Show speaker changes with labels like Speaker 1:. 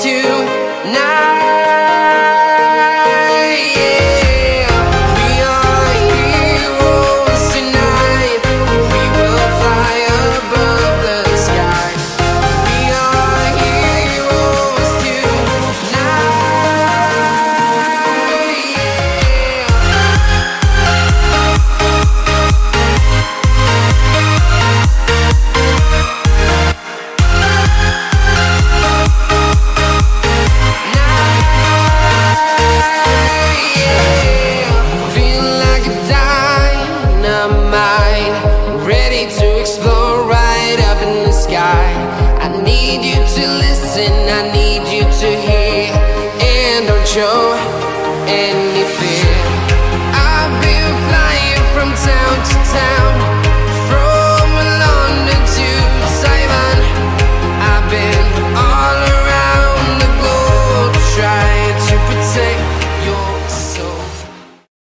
Speaker 1: Tonight. Yeah. to listen, I need you to hear. And don't show any fear. I've been